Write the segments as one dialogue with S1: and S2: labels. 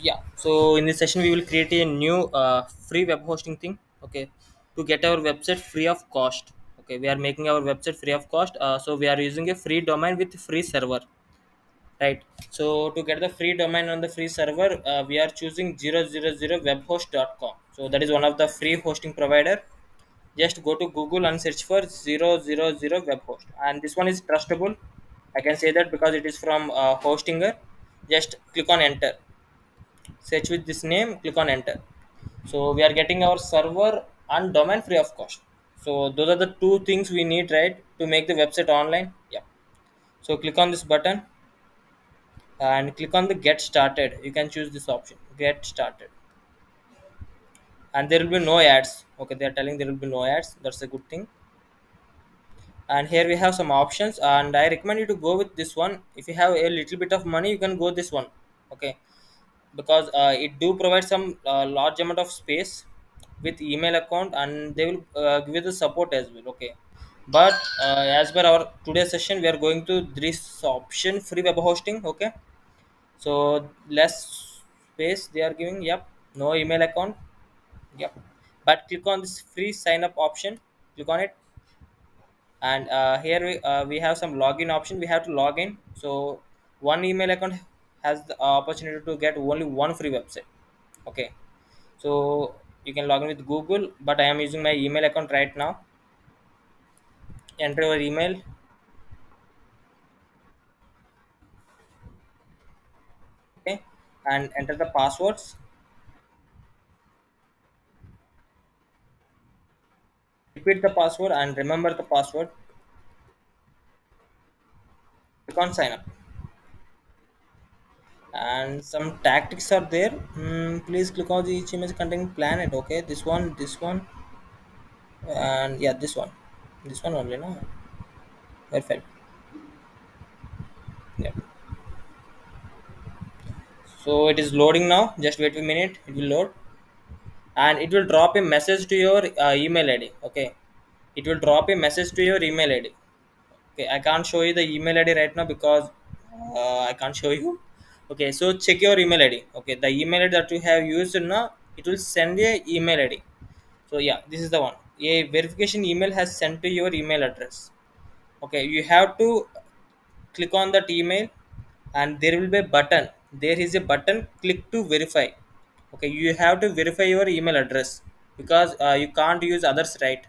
S1: yeah. So in this session we will create a new uh, free web hosting thing okay to get our website free of cost okay. We are making our website free of cost uh, so we are using a free domain with free server right. So to get the free domain on the free server uh, we are choosing 000webhost.com so that is one of the free hosting provider. Just go to google and search for 000 webhost. And this one is trustable. I can say that because it is from uh, hostinger. Just click on enter search with this name click on enter. So we are getting our server and domain free of cost. So those are the two things we need right to make the website online? Yeah. So click on this button and click on the get started. You can choose this option get started. And there will be no ads. Okay they are telling there will be no ads. That's a good thing. And here we have some options and i recommend you to go with this one. If you have a little bit of money you can go this one. Okay because uh, it do provide some uh, large amount of space with email account and they will uh, give you the support as well okay? But uh, as per our today's session we are going to this option free web hosting okay? So less space they are giving yep no email account yep but click on this free sign up option click on it. And uh, here we, uh, we have some login option we have to log in. So one email account has the opportunity to get only one free website. Okay. So you can log in with google but i am using my email account right now. Enter your email. Okay. And enter the passwords. Repeat the password and remember the password. Click on sign up and some tactics are there. Mm, please click on each image containing planet okay? This one this one. And yeah this one. This one only no? Perfect. Yeah. So it is loading now. Just wait a minute. It will load. And it will drop a message to your uh, email id okay? It will drop a message to your email id okay i can't show you the email id right now because uh, i can't show you okay so check your email id okay the email id that you have used now it will send a email id so yeah this is the one. A verification email has sent to your email address. Okay you have to click on that email and there will be a button. There is a button click to verify. Okay you have to verify your email address because uh, you can't use others right?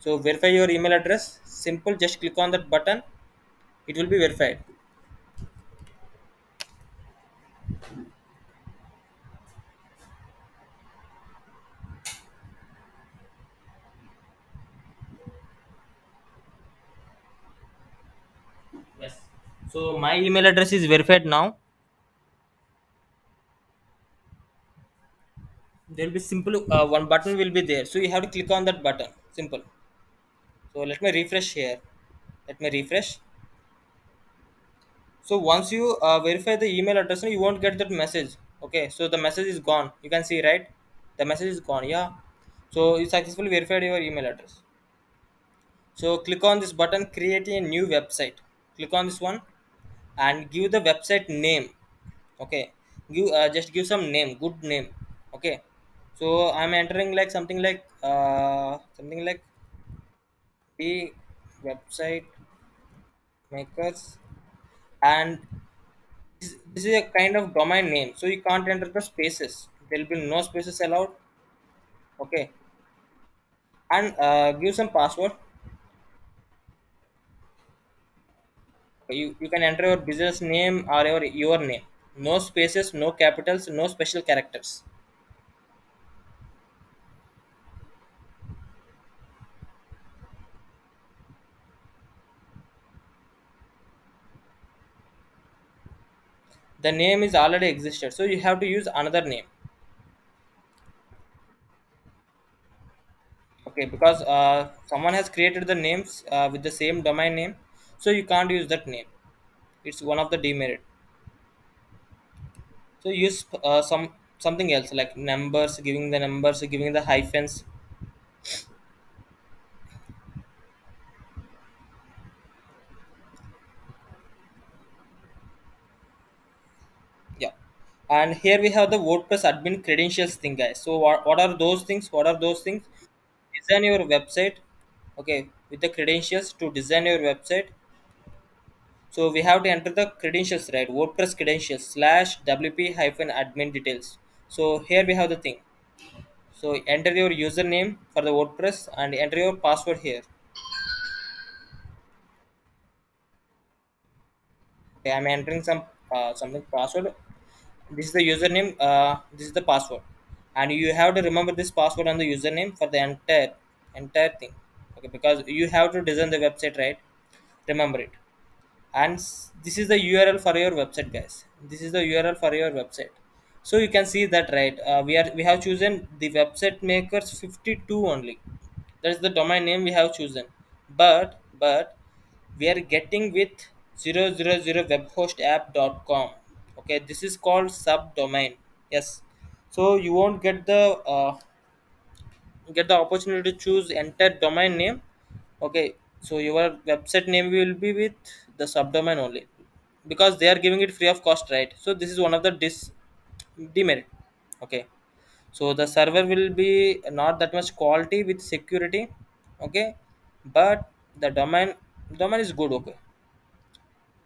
S1: So verify your email address. Simple just click on that button. It will be verified yes so my email address is verified now. There will be simple uh, one button will be there. So you have to click on that button. Simple. So let me refresh here. Let me refresh. So once you uh, verify the email address you won't get that message. Okay? So the message is gone. You can see right? The message is gone. Yeah? So you successfully verified your email address. So click on this button create a new website. Click on this one and give the website name okay? Give uh, just give some name good name okay? So i'm entering like something like uh something like the website makers and this, this is a kind of domain name. So you can't enter the spaces. There will be no spaces allowed okay? And uh, give some password you, you can enter your business name or your your name. No spaces no capitals no special characters. The name is already existed so you have to use another name. Okay because uh, someone has created the names uh, with the same domain name so you can't use that name. It's one of the demerit. So use uh, some something else like numbers giving the numbers giving the hyphens. Yeah. And here we have the wordpress admin credentials thing guys. So what, what are those things? What are those things? Design your website okay with the credentials to design your website so we have to enter the credentials right? Wordpress credentials slash wp hyphen admin details. So here we have the thing. So enter your username for the wordpress and enter your password here. Okay i'm entering some uh, something password. This is the username uh, this is the password. And you have to remember this password and the username for the entire entire thing. Okay because you have to design the website right? Remember it and this is the url for your website guys. This is the url for your website. So you can see that right? Uh, we are we have chosen the website makers 52 only. That is the domain name we have chosen. But but we are getting with 000webhostapp.com okay this is called subdomain. Yes. So you won't get the uh, get the opportunity to choose entire domain name. Okay so your website name will be with the subdomain only because they are giving it free of cost right? So this is one of the dis demerit okay? So the server will be not that much quality with security okay? But the domain domain is good okay?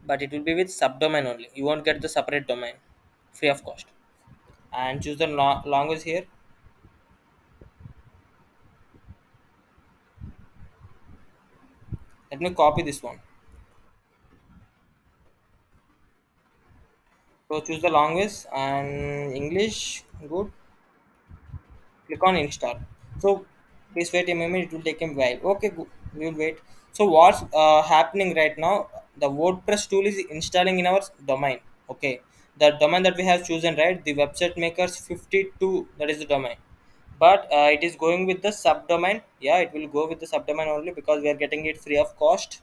S1: But it will be with subdomain only. You won't get the separate domain free of cost. And choose the language here. Let me copy this one so choose the language and english good. Click on install. So please wait a moment it will take a while. Okay we will wait. So what's uh, happening right now? The wordpress tool is installing in our domain. Okay. The domain that we have chosen right? The website makers 52 that is the domain. But uh, it is going with the subdomain. Yeah it will go with the subdomain only because we are getting it free of cost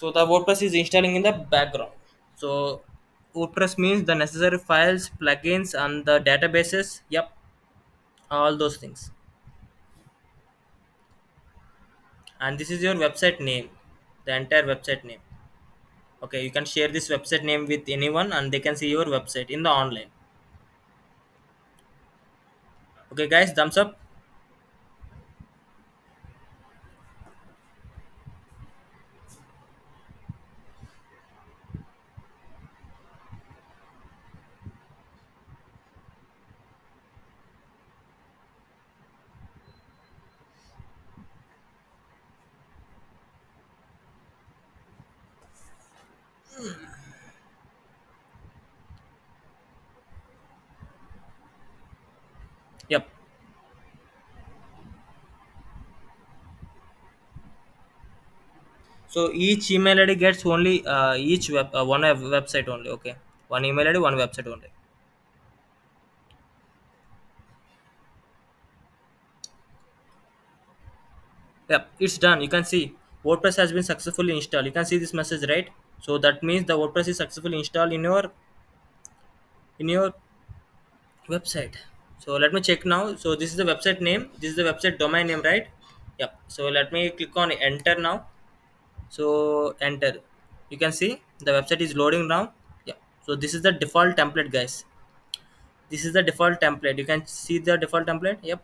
S1: so the wordpress is installing in the background. So wordpress means the necessary files plugins and the databases. Yep. All those things. And this is your website name. The entire website name. Okay you can share this website name with anyone and they can see your website in the online. Okay guys thumbs up yep. So each email id gets only uh, each web uh, one web- website only okay? One email id one website only. Yep it's done. You can see wordpress has been successfully installed. You can see this message right so that means the wordpress is successfully installed in your in your website. So let me check now. So this is the website name. This is the website domain name right? Yep. So let me click on enter now. So enter. You can see the website is loading now. Yeah so this is the default template guys. This is the default template. You can see the default template? Yep.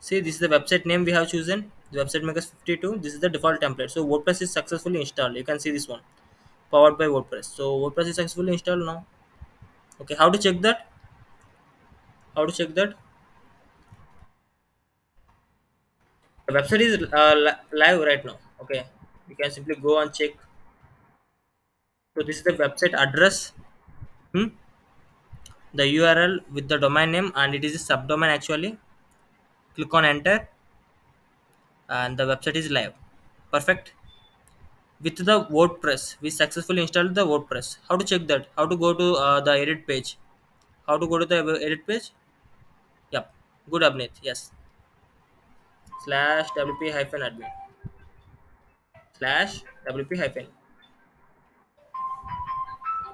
S1: See this is the website name we have chosen the website makers 52 this is the default template. So wordpress is successfully installed. You can see this one powered by wordpress. So wordpress is successfully installed now. Okay how to check that? How to check that? The website is uh, li- live right now. Okay you can simply go and check. So this is the website address. Hmm? the url with the domain name and it is a subdomain actually. Click on enter and the website is live. Perfect. With the wordpress we successfully installed the wordpress. How to check that? How to go to uh, the edit page? How to go to the edit page? Yep good abnit yes. Slash wp hyphen admin. Slash wp hyphen.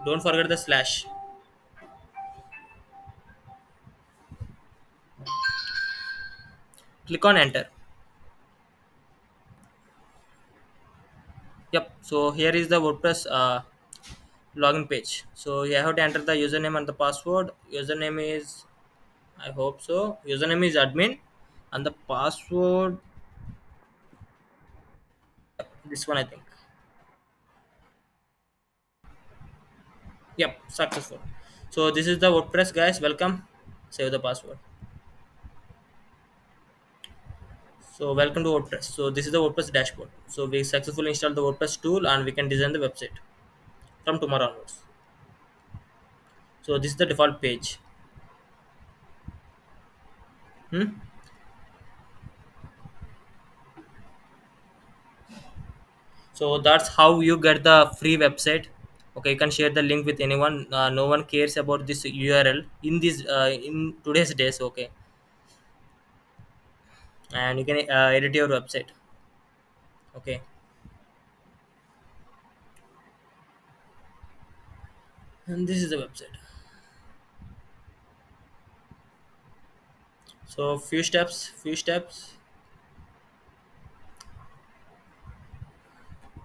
S1: Don't forget the slash. Click on enter Yep. So here is the WordPress uh, login page. So you have to enter the username and the password. Username is I hope so. Username is admin, and the password this one I think. Yep, successful. So this is the WordPress guys. Welcome. Save the password. So welcome to WordPress. So this is the WordPress dashboard. So we successfully installed the WordPress tool and we can design the website from tomorrow onwards. So this is the default page. Hmm? So that's how you get the free website. Okay, you can share the link with anyone. Uh, no one cares about this URL in this uh, in today's days. Okay, and you can uh, edit your website. Okay, and this is the website. So few steps, few steps.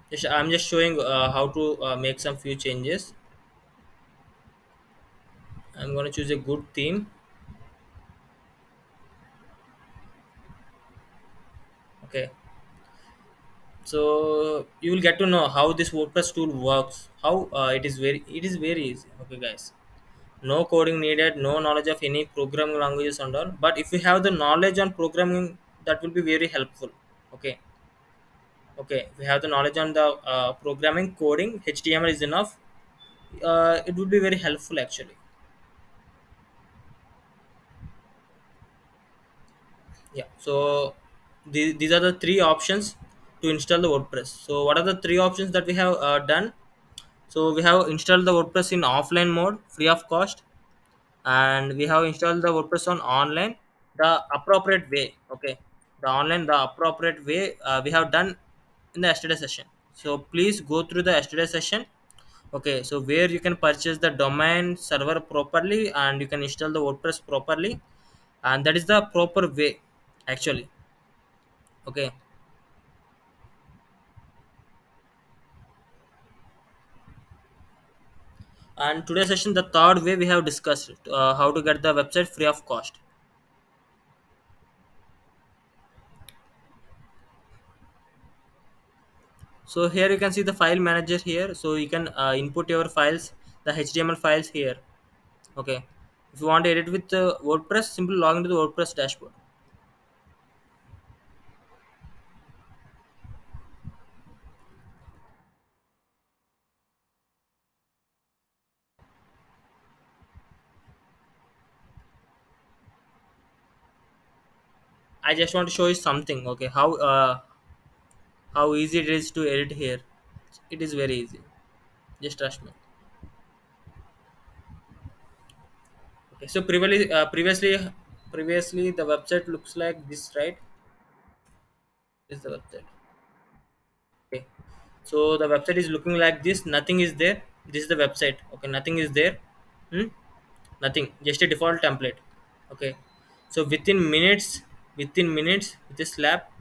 S1: Just, I'm just showing uh, how to uh, make some few changes. I'm gonna choose a good theme. Okay, so you will get to know how this WordPress tool works. How uh, it is very it is very easy. Okay, guys. no coding needed no knowledge of any programming languages and all but if you have the knowledge on programming that will be very helpful okay okay you have the knowledge on the uh, programming coding html is enough uh, it would be very helpful actually yeah so the, these are the three options to install the wordpress. So what are the three options that we have uh, done? So we have installed the wordpress in offline mode free of cost. And we have installed the wordpress on online the appropriate way okay? The online the appropriate way uh, we have done in the yesterday session. So please go through the yesterday session okay? So where you can purchase the domain server properly and you can install the wordpress properly. And that is the proper way actually okay and today's session the third way we have discussed uh, how to get the website free of cost. So here you can see the file manager here. So you can uh, input your files the html files here. Okay. If you want to edit with uh, wordpress simply log into the wordpress dashboard i just want to show you something okay? How uh, how easy it is to edit here. It is very easy. Just trust me. Okay so previously uh, previously previously the website looks like this right? This is the website. Okay so the website is looking like this. Nothing is there. This is the website. Okay nothing is there. Hmm? nothing. Just a default template. Okay so within minutes within minutes with a slap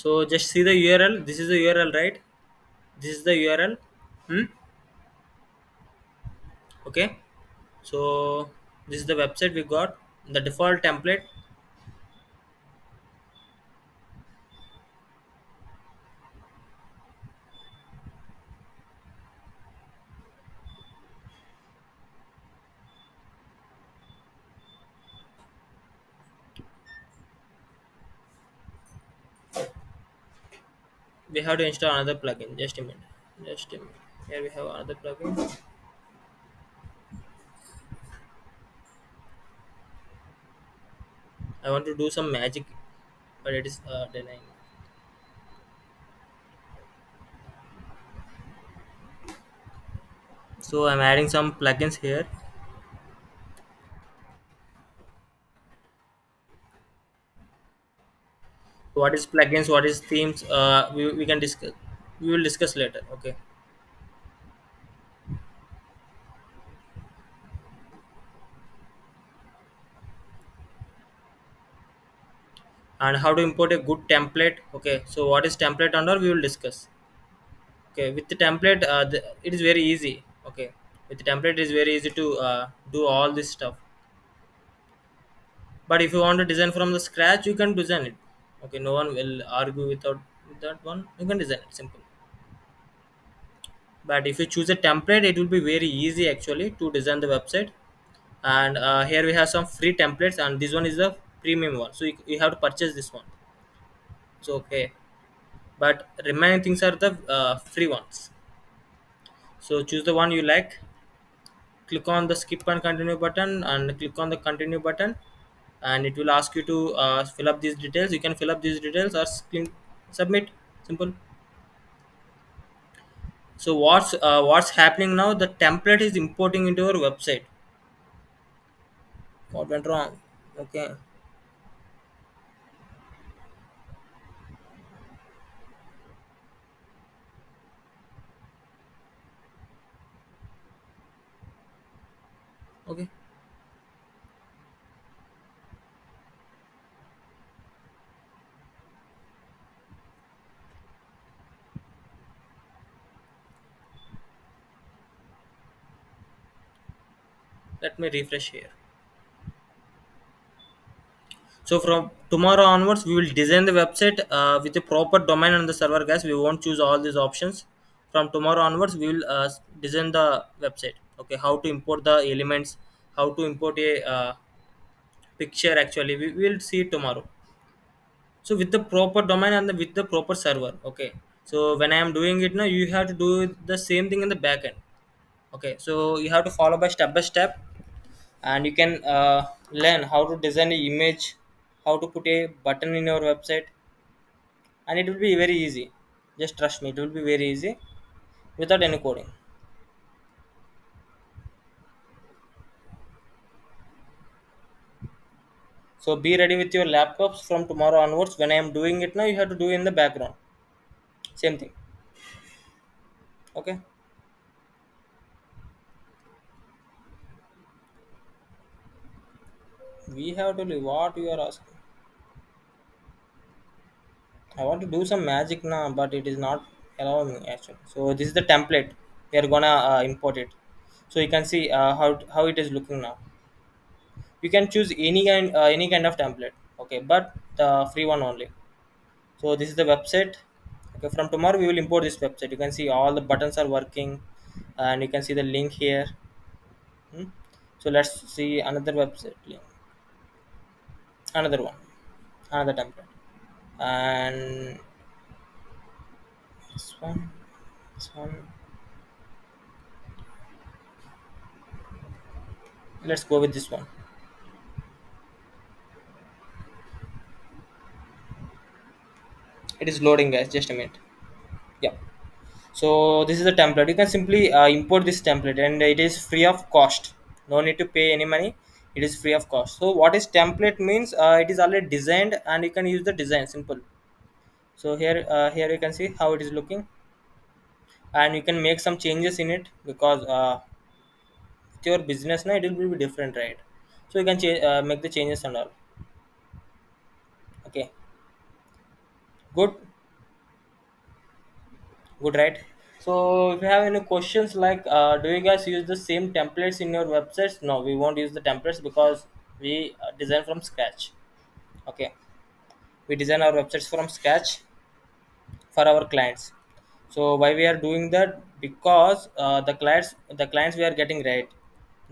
S1: so just see the url this is the url right? This is the url hmm? Okay. So this is the website we got. The default template. We have to install another plugin. Just a minute. Just a minute. Here we have another plugin I want to do some magic, but it is uh, denying. So I'm adding some plugins here. What is plugins? What is themes? Uh, we, we can discuss. We will discuss later. Okay. And how to import a good template. Okay so what is template under? We will discuss. Okay with the template uh, the, it is very easy. Okay with the template it is very easy to uh, do all this stuff. But if you want to design from the scratch you can design it. Okay no one will argue without with that one. You can design it simple. But if you choose a template it will be very easy actually to design the website. And uh, here we have some free templates and this one is the premium one. So you, you have to purchase this one. So okay. But remaining things are the uh, free ones. So choose the one you like. Click on the skip and continue button and click on the continue button. And it will ask you to uh, fill up these details. You can fill up these details or submit. Simple. So what's uh, what's happening now? The template is importing into your website. What went wrong? Okay let me refresh here. So from tomorrow onwards we will design the website uh, with a proper domain and the server guys. We won't choose all these options. From tomorrow onwards we will uh, design the website okay? How to import the elements how to import a uh, picture actually. We will see tomorrow. So with the proper domain and the, with the proper server okay? So when i am doing it now you have to do the same thing in the backend okay? So you have to follow by step by step and you can uh, learn how to design an image how to put a button in your website. And it will be very easy. Just trust me it will be very easy without any coding. So be ready with your laptops from tomorrow onwards. When i am doing it now you have to do in the background. Same thing. Okay we have to leave what you are asking. I want to do some magic now but it is not allowing me actually. So this is the template. We are gonna uh, import it. So you can see uh, how how it is looking now. You can choose any kind uh, any kind of template okay but the free one only. So this is the website. Okay from tomorrow we will import this website. You can see all the buttons are working and you can see the link here. Hmm. so let's see another website link another one another template. And this one this one. Let's go with this one. It is loading guys. Just a minute. Yeah. So this is the template. You can simply uh, import this template and it is free of cost. No need to pay any money it is free of cost. So what is template means uh, it is already designed and you can use the design simple. So here uh, here you can see how it is looking. And you can make some changes in it because uh, with your business now it will be different right? So you can uh, make the changes and all. Okay. Good. Good right so if you have any questions like uh, do you guys use the same templates in your websites? No we won't use the templates because we uh, design from scratch. Okay. We design our websites from scratch for our clients. So why we are doing that? Because uh, the clients the clients we are getting right?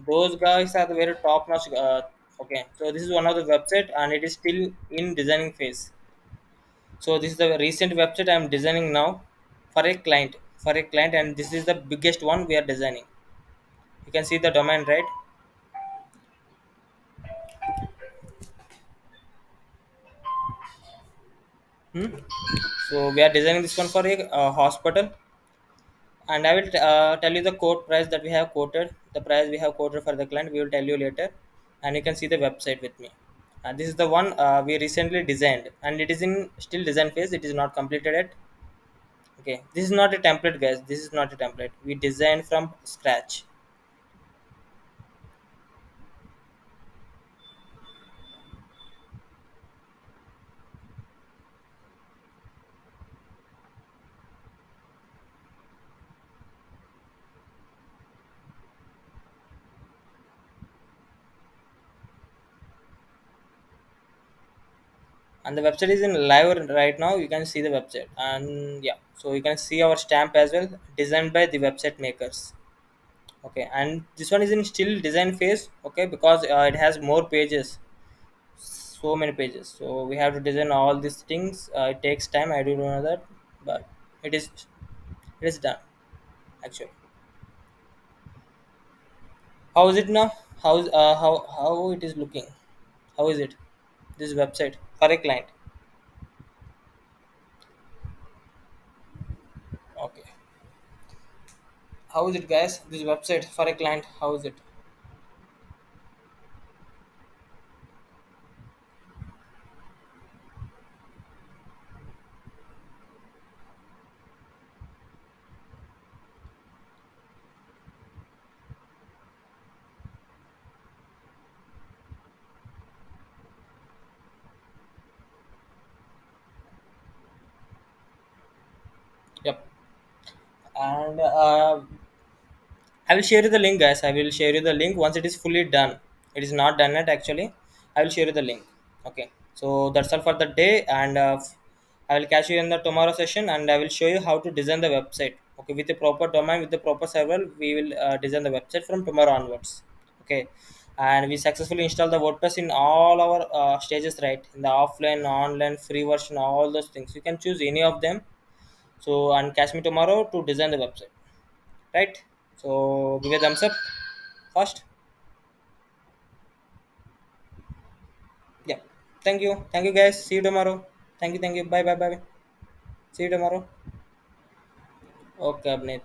S1: Those guys are the very top notch uh, okay. So this is one of the website and it is still in designing phase. So this is the recent website i'm designing now for a client for a client and this is the biggest one we are designing. You can see the domain right? Hmm? so we are designing this one for a uh, hospital. And i will uh, tell you the quote price that we have quoted the price we have quoted for the client we will tell you later. And you can see the website with me. And this is the one uh, we recently designed. And it is in still design phase it is not completed yet okay this is not a template guys. This is not a template. We designed from scratch and the website is in live right now. You can see the website. And yeah. So you can see our stamp as well designed by the website makers. Okay. And this one is in still design phase. Okay. Because uh, it has more pages. So many pages. So we have to design all these things. Uh, it takes time. I do know that. But it is it is done actually. How is it now? How's uh, how how it is looking? How is it? This website for a client. Okay. How is it guys? This website for a client how is it yep and uh, I will share you the link, guys. I will share you the link once it is fully done. It is not done yet, actually. I will share you the link. Okay. So that's all for the day, and uh, I will catch you in the tomorrow session, and I will show you how to design the website. Okay, with the proper domain, with the proper server, we will uh, design the website from tomorrow onwards. Okay, and we successfully install the WordPress in all our uh, stages, right? In the offline, online, free version, all those things. You can choose any of them. So and catch me tomorrow to design the website right? So give a thumbs up first. Yeah. Thank you. Thank you guys. See you tomorrow. Thank you. Thank you. Bye bye bye. See you tomorrow. Okay, Abnit.